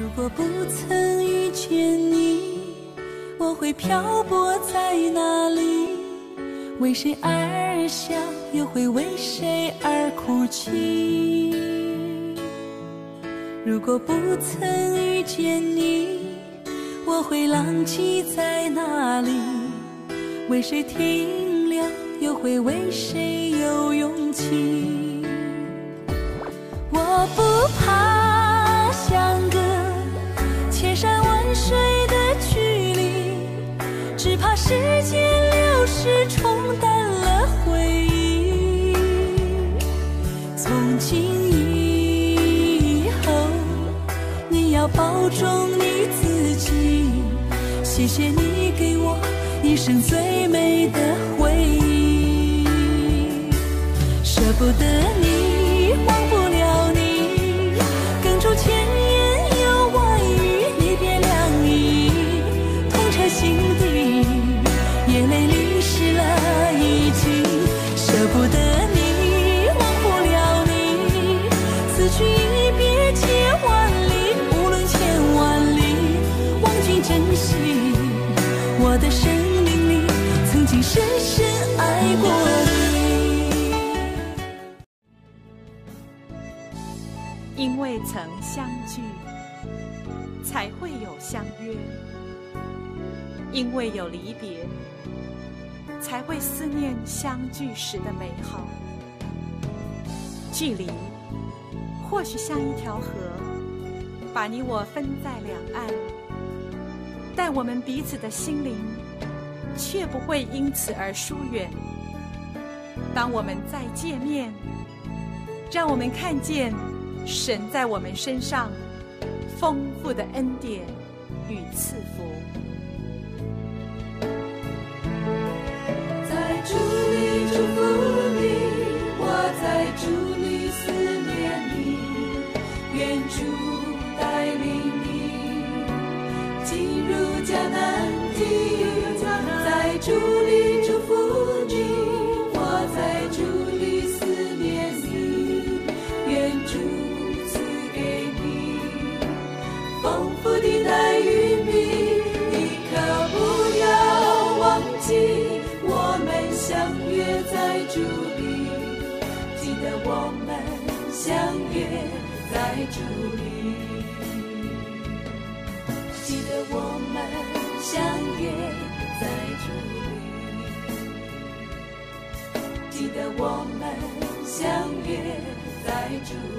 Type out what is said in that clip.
如果不曾遇见你，我会漂泊在哪里？为谁而笑，又会为谁而哭泣？如果不曾遇见你，我会浪迹在哪里？为谁停留，又会为谁有勇气？我不间流逝冲淡了回忆。从今以后，你要保重你自己。谢谢你给我一生最美的回忆，舍不得你，泪淋湿了衣襟，舍不得你，忘不了你，此去一别千万里，无论千万里，望君珍惜。我的生命里曾经深深爱过你。因为曾相聚，才会有相约；因为有离别，才会思念相聚时的美好。距离或许像一条河，把你我分在两岸，但我们彼此的心灵却不会因此而疏远。当我们再见面，让我们看见神在我们身上丰富的恩典与赐福。在主里祝福你，我在主里思念你，愿主赐给你丰富的恩与名。你可不要忘记，我们相约在主里，记得我们相约在主里。记得我们相约在主。